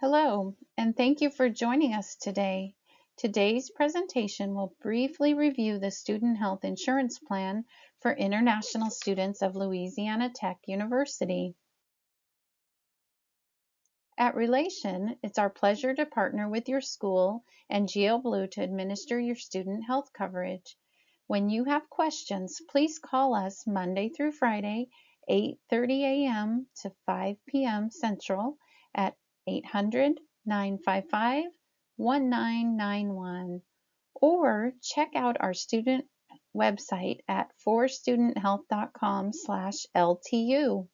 Hello, and thank you for joining us today. Today's presentation will briefly review the Student Health Insurance Plan for international students of Louisiana Tech University. At Relation, it's our pleasure to partner with your school and GeoBlue to administer your student health coverage. When you have questions, please call us Monday through Friday, 8.30 a.m. to 5 p.m. Central at 800 955 1991 or check out our student website at forstudenthealth.com slash LTU.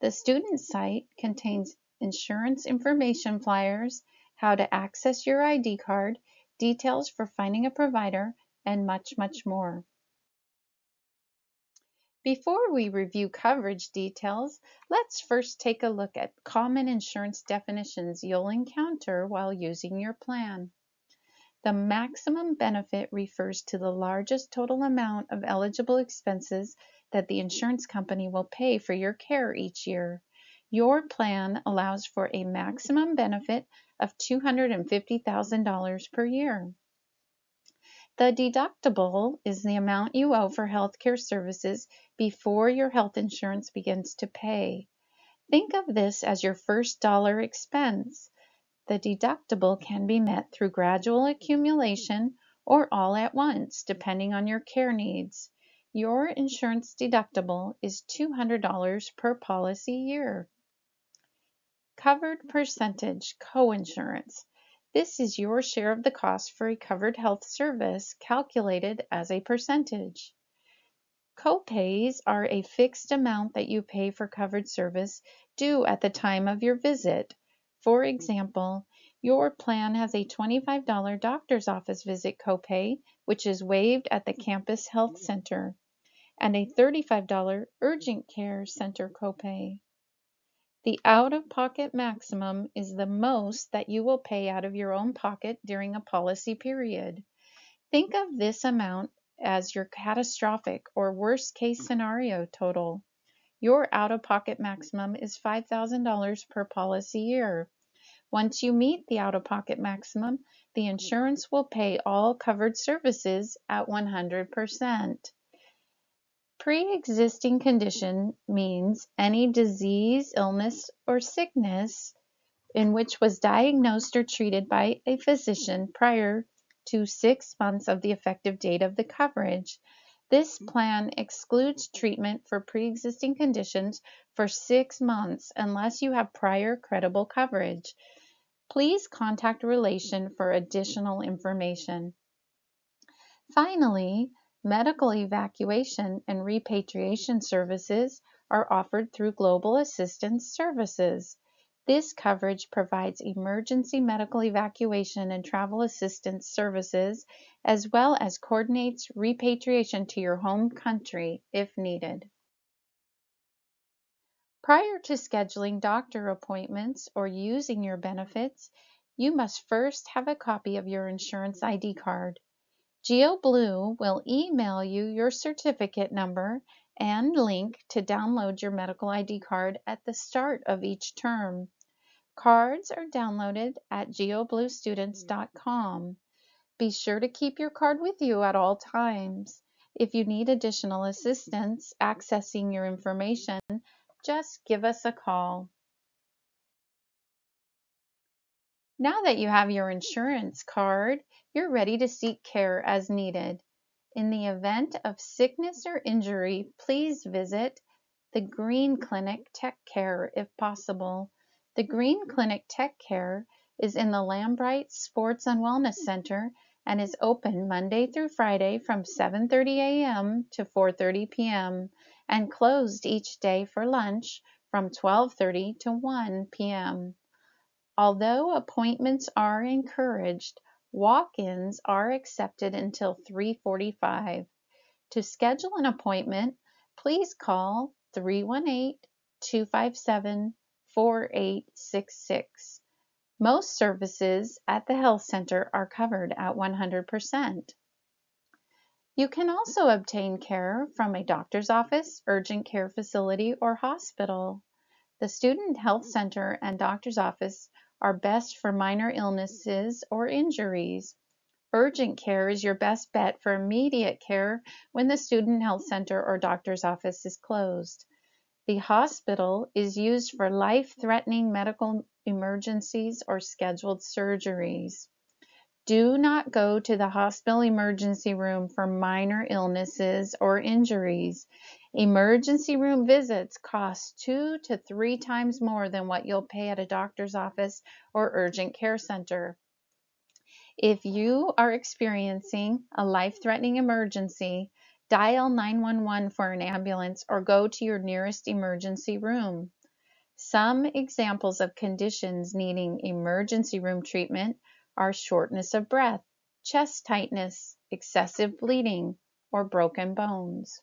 The student site contains insurance information flyers, how to access your ID card, details for finding a provider, and much, much more. Before we review coverage details, let's first take a look at common insurance definitions you'll encounter while using your plan. The maximum benefit refers to the largest total amount of eligible expenses that the insurance company will pay for your care each year. Your plan allows for a maximum benefit of $250,000 per year. The deductible is the amount you owe for healthcare services before your health insurance begins to pay. Think of this as your first dollar expense. The deductible can be met through gradual accumulation or all at once, depending on your care needs. Your insurance deductible is $200 per policy year. Covered percentage coinsurance. This is your share of the cost for a covered health service calculated as a percentage. Copays are a fixed amount that you pay for covered service due at the time of your visit. For example, your plan has a $25 doctor's office visit copay, which is waived at the campus health center, and a $35 urgent care center copay. The out-of-pocket maximum is the most that you will pay out of your own pocket during a policy period. Think of this amount as your catastrophic or worst case scenario total. Your out-of-pocket maximum is $5,000 per policy year. Once you meet the out-of-pocket maximum, the insurance will pay all covered services at 100%. Pre-existing condition means any disease, illness, or sickness in which was diagnosed or treated by a physician prior to six months of the effective date of the coverage. This plan excludes treatment for pre-existing conditions for six months unless you have prior credible coverage. Please contact Relation for additional information. Finally, Medical evacuation and repatriation services are offered through Global Assistance Services. This coverage provides emergency medical evacuation and travel assistance services, as well as coordinates repatriation to your home country if needed. Prior to scheduling doctor appointments or using your benefits, you must first have a copy of your insurance ID card. GeoBlue will email you your certificate number and link to download your medical ID card at the start of each term. Cards are downloaded at geobluestudents.com. Be sure to keep your card with you at all times. If you need additional assistance accessing your information, just give us a call. Now that you have your insurance card, you're ready to seek care as needed. In the event of sickness or injury, please visit the Green Clinic Tech Care if possible. The Green Clinic Tech Care is in the Lambright Sports and Wellness Center and is open Monday through Friday from 7:30 a.m. to 4:30 p.m. and closed each day for lunch from 12:30 to 1 p.m. Although appointments are encouraged, walk-ins are accepted until 3:45. To schedule an appointment, please call 318-257-4866. Most services at the health center are covered at 100%. You can also obtain care from a doctor's office, urgent care facility, or hospital. The Student Health Center and doctor's office are best for minor illnesses or injuries. Urgent care is your best bet for immediate care when the student health center or doctor's office is closed. The hospital is used for life-threatening medical emergencies or scheduled surgeries. Do not go to the hospital emergency room for minor illnesses or injuries. Emergency room visits cost two to three times more than what you'll pay at a doctor's office or urgent care center. If you are experiencing a life-threatening emergency, dial 911 for an ambulance or go to your nearest emergency room. Some examples of conditions needing emergency room treatment are shortness of breath, chest tightness, excessive bleeding, or broken bones.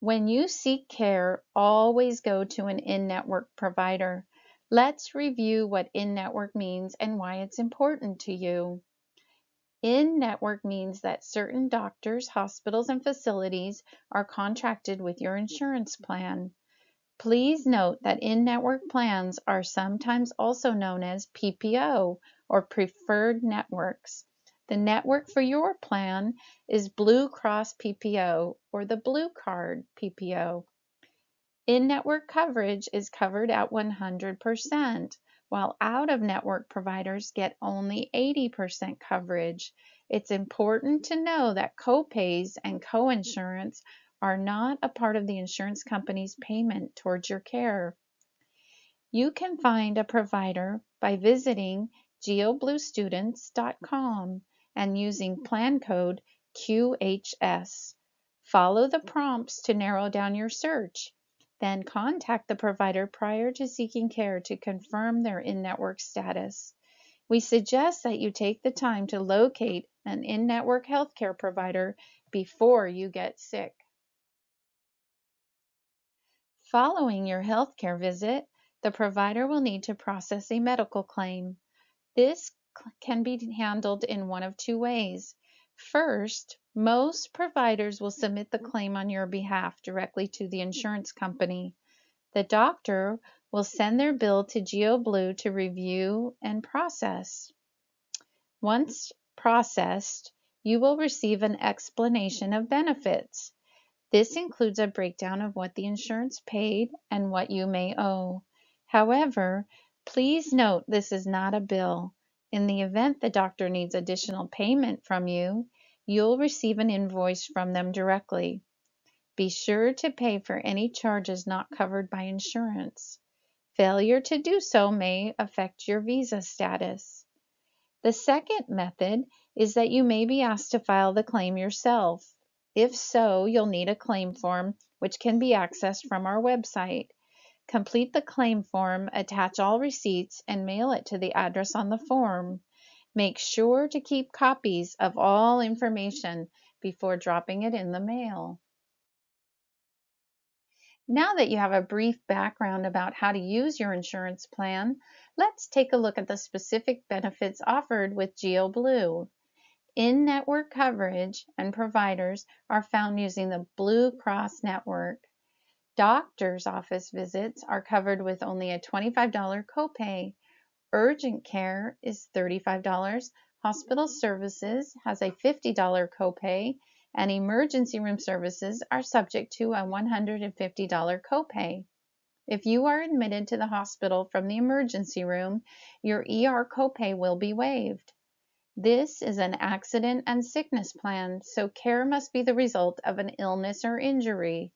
When you seek care, always go to an in-network provider. Let's review what in-network means and why it's important to you. In-network means that certain doctors, hospitals, and facilities are contracted with your insurance plan. Please note that in-network plans are sometimes also known as PPO or preferred networks. The network for your plan is Blue Cross PPO or the Blue Card PPO. In-network coverage is covered at 100%, while out-of-network providers get only 80% coverage. It's important to know that copays and coinsurance are not a part of the insurance company's payment towards your care. You can find a provider by visiting geobluestudents.com and using plan code QHS. Follow the prompts to narrow down your search. Then contact the provider prior to seeking care to confirm their in-network status. We suggest that you take the time to locate an in-network healthcare provider before you get sick. Following your healthcare visit, the provider will need to process a medical claim. This can be handled in one of two ways. First, most providers will submit the claim on your behalf directly to the insurance company. The doctor will send their bill to GeoBlue to review and process. Once processed, you will receive an explanation of benefits. This includes a breakdown of what the insurance paid and what you may owe. However, please note this is not a bill. In the event the doctor needs additional payment from you, you'll receive an invoice from them directly. Be sure to pay for any charges not covered by insurance. Failure to do so may affect your visa status. The second method is that you may be asked to file the claim yourself. If so, you'll need a claim form, which can be accessed from our website. Complete the claim form, attach all receipts, and mail it to the address on the form. Make sure to keep copies of all information before dropping it in the mail. Now that you have a brief background about how to use your insurance plan, let's take a look at the specific benefits offered with GeoBlue. In-network coverage and providers are found using the Blue Cross network. Doctor's office visits are covered with only a $25 copay. Urgent care is $35. Hospital services has a $50 copay and emergency room services are subject to a $150 copay. If you are admitted to the hospital from the emergency room, your ER copay will be waived. This is an accident and sickness plan, so care must be the result of an illness or injury.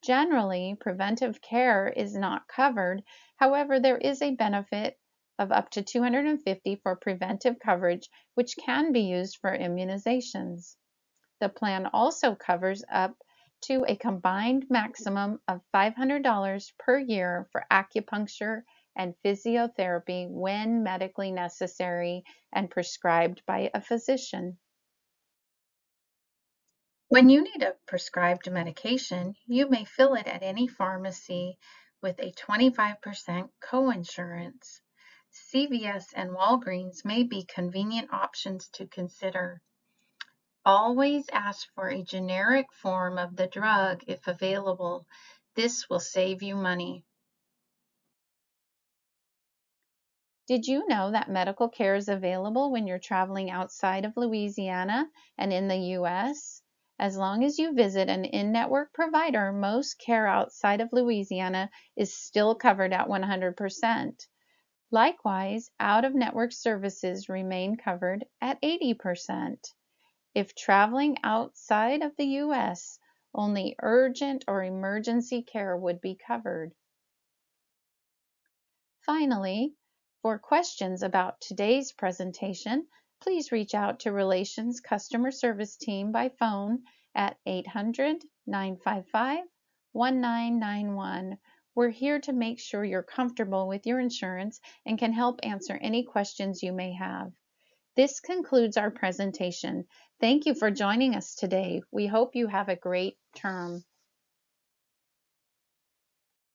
Generally, preventive care is not covered. However, there is a benefit of up to 250 for preventive coverage, which can be used for immunizations. The plan also covers up to a combined maximum of $500 per year for acupuncture and physiotherapy when medically necessary and prescribed by a physician. When you need a prescribed medication, you may fill it at any pharmacy with a 25% coinsurance. CVS and Walgreens may be convenient options to consider. Always ask for a generic form of the drug if available. This will save you money. Did you know that medical care is available when you're traveling outside of Louisiana and in the U.S.? As long as you visit an in-network provider, most care outside of Louisiana is still covered at 100%. Likewise, out-of-network services remain covered at 80%. If traveling outside of the U.S., only urgent or emergency care would be covered. Finally, for questions about today's presentation, please reach out to Relations Customer Service Team by phone at 800-955-1991. We're here to make sure you're comfortable with your insurance and can help answer any questions you may have. This concludes our presentation. Thank you for joining us today. We hope you have a great term.